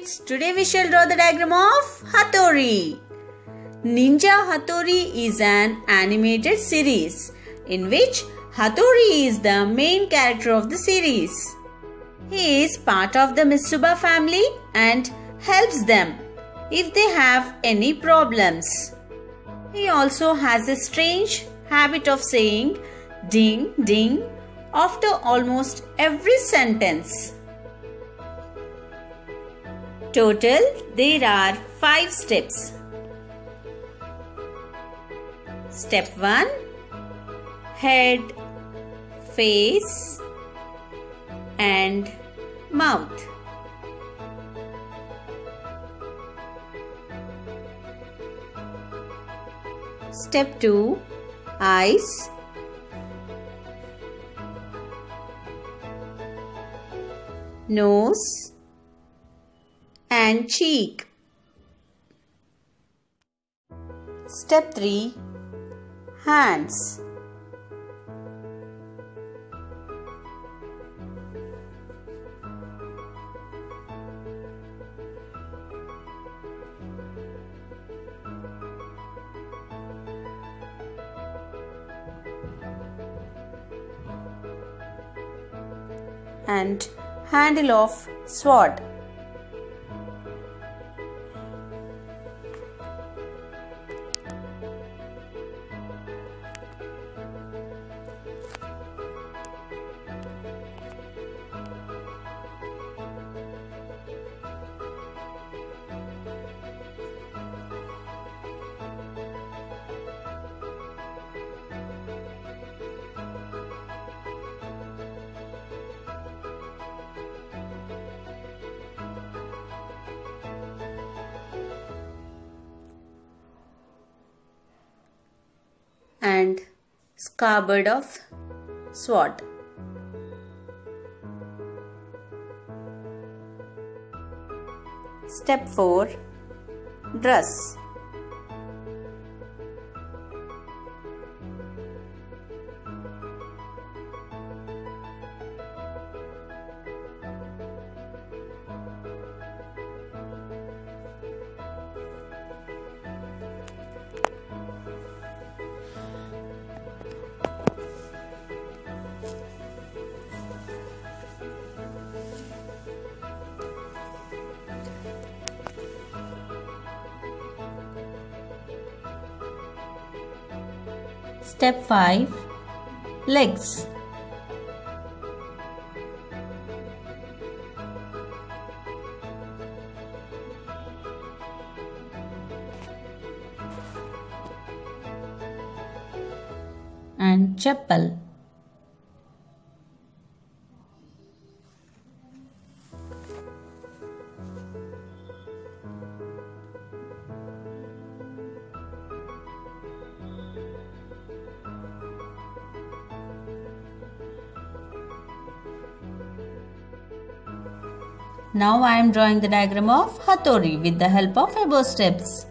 kids, today we shall draw the diagram of Hattori. Ninja Hattori is an animated series in which Hattori is the main character of the series. He is part of the Mitsuba family and helps them if they have any problems. He also has a strange habit of saying ding ding after almost every sentence. Total, there are 5 steps. Step 1 Head, face, and mouth. Step 2 Eyes, nose, and cheek. Step 3 Hands. and handle of sword. Scabbard of sword. Step 4 Dress Step 5 Legs and chappal. Now I am drawing the diagram of Hattori with the help of above steps.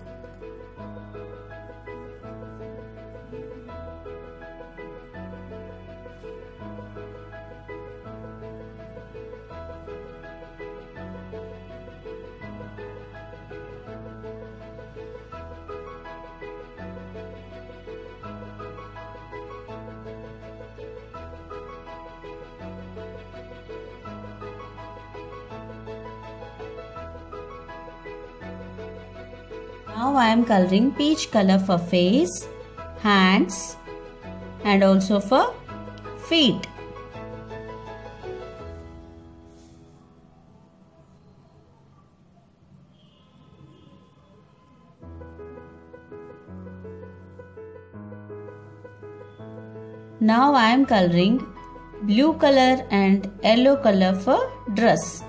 Now I am coloring peach color for face, hands and also for feet. Now I am coloring blue color and yellow color for dress.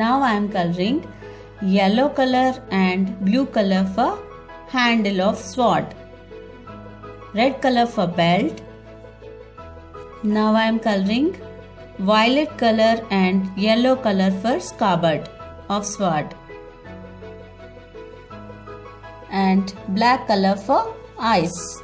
Now I am coloring yellow color and blue color for handle of sword. Red color for belt. Now I am coloring violet color and yellow color for scabbard of sword and black color for eyes.